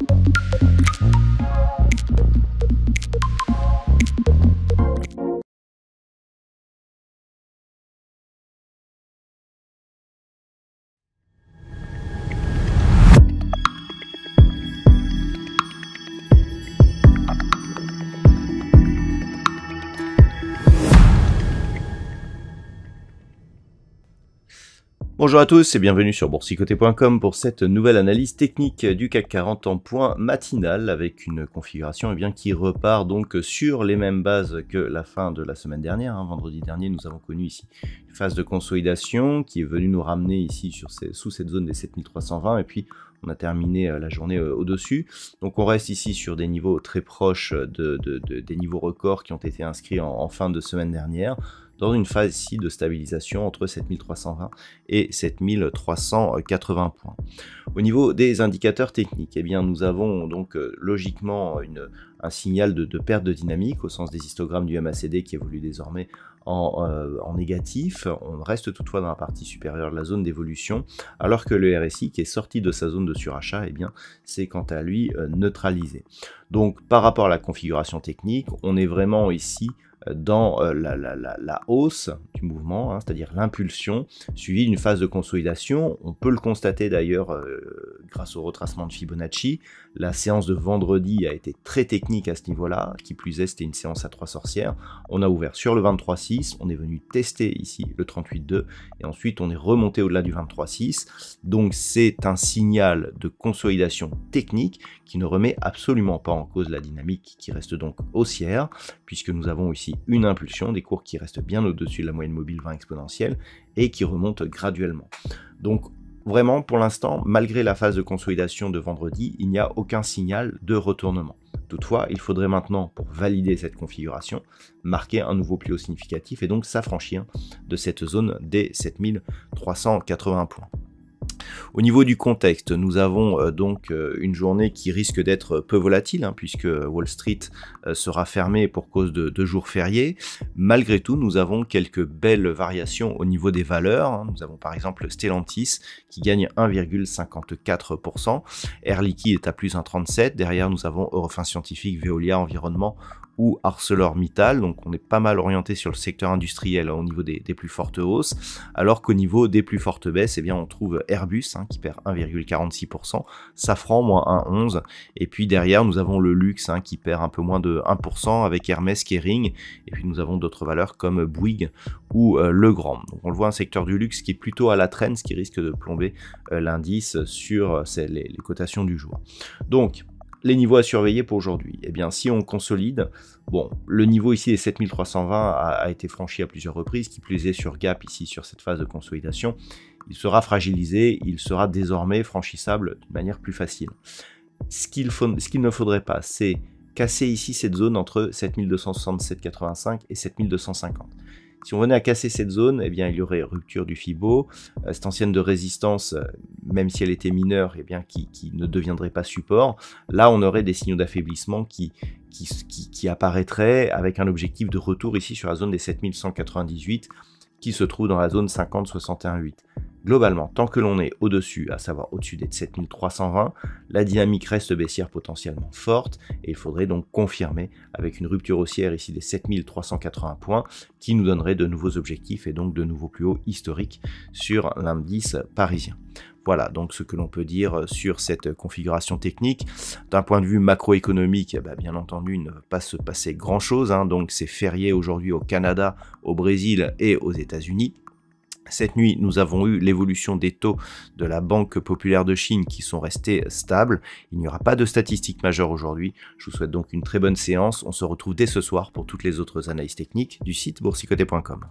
you Bonjour à tous et bienvenue sur boursicoté.com pour cette nouvelle analyse technique du CAC 40 en point matinal avec une configuration eh bien, qui repart donc sur les mêmes bases que la fin de la semaine dernière. Hein. Vendredi dernier, nous avons connu ici une phase de consolidation qui est venue nous ramener ici sous cette zone des 7320 et puis on a terminé euh, la journée euh, au-dessus. Donc on reste ici sur des niveaux très proches de, des niveaux records qui ont été inscrits en fin de semaine dernière dans une phase ici de stabilisation entre 7320 et 7380 points. Au niveau des indicateurs techniques, eh bien, nous avons donc euh, logiquement un signal de, perte de dynamique au sens des histogrammes du MACD qui évolue désormais euh, en, négatif. On reste toutefois dans la partie supérieure de la zone d'évolution, alors que le RSI qui est sorti de sa zone de surachat, eh bien, c'est quant à lui euh, neutralisé. Donc par rapport à la configuration technique, on est vraiment ici dans euh, la, hausse du mouvement, hein, c'est-à-dire l'impulsion, suivie d'une phase de consolidation. On peut le constater d'ailleurs euh, grâce au retracement de Fibonacci. La séance de vendredi a été très technique à ce niveau-là, qui plus est, c'était une séance à trois sorcières. On a ouvert sur le 23.6, on est venu tester ici le 38.2, et ensuite on est remonté au-delà du 23.6. Donc c'est un signal de consolidation technique qui ne remet absolument pas en cause la dynamique qui reste donc haussière, puisque nous avons ici une impulsion, des cours qui restent bien au-dessus de la moyenne mobile 20 exponentielle et qui remontent graduellement. Donc vraiment, pour l'instant, malgré la phase de consolidation de vendredi, il n'y a aucun signal de retournement. Toutefois, il faudrait maintenant, pour valider cette configuration, marquer un nouveau plus significatif et donc s'affranchir de cette zone des 7380 points. Au niveau du contexte, nous avons euh, donc euh, une journée qui risque d'être peu volatile, hein, puisque Wall Street euh, sera fermée pour cause de, deux jours fériés. Malgré tout, nous avons quelques belles variations au niveau des valeurs. Hein. Nous avons par exemple Stellantis qui gagne 1,54%. Air Liquide est à plus 1,37. Derrière, nous avons Eurofin Scientifique, Veolia Environnement ou ArcelorMittal. Donc on est pas mal orienté sur le secteur industriel hein, au niveau des, plus fortes hausses, alors qu'au niveau des plus fortes baisses, eh on trouve Airbus hein, qui perd 1,46%, Safran moins 1,11%, et puis derrière nous avons le luxe hein, qui perd un peu moins de 1% avec Hermès, Kering, et puis nous avons d'autres valeurs comme Bouygues ou euh, Legrand. Donc on le voit un secteur du luxe qui est plutôt à la traîne, ce qui risque de plomber euh, l'indice sur euh, les, les cotations du jour. Donc les niveaux à surveiller pour aujourd'hui Eh bien, si on consolide, le niveau ici des 7320 a, a, été franchi à plusieurs reprises, qui plaisait sur Gap ici sur cette phase de consolidation, il sera fragilisé, il sera désormais franchissable de manière plus facile. Ce qu'il ne faudrait pas, c'est casser ici cette zone entre 7267,85 et 7250. Si on venait à casser cette zone, eh bien, il y aurait rupture du FIBO, euh, cette ancienne de résistance, euh, même si elle était mineure, eh bien, qui, ne deviendrait pas support. Là, on aurait des signaux d'affaiblissement qui, qui, qui, apparaîtraient avec un objectif de retour ici sur la zone des 7198 qui se trouve dans la zone 50-61-8. Globalement, tant que l'on est au-dessus, à savoir au-dessus des 7320, la dynamique reste baissière potentiellement forte et il faudrait donc confirmer avec une rupture haussière ici des 7380 points qui nous donnerait de nouveaux objectifs et donc de nouveaux plus hauts historiques sur l'indice parisien. Voilà donc ce que l'on peut dire sur cette configuration technique. D'un point de vue macroéconomique, ben, bien entendu, il ne va pas se passer grand-chose. Hein. donc c'est férié aujourd'hui au Canada, au Brésil et aux États-Unis. Cette nuit, nous avons eu l'évolution des taux de la Banque populaire de Chine qui sont restés stables. Il n'y aura pas de statistiques majeures aujourd'hui. Je vous souhaite donc une très bonne séance. On se retrouve dès ce soir pour toutes les autres analyses techniques du site boursicoté.com.